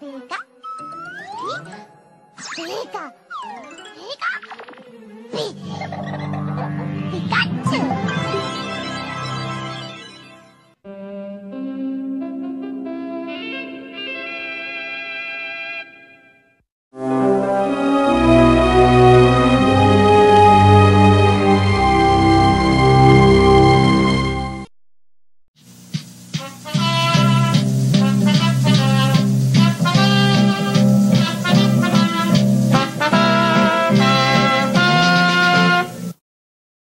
ベガピベガベガ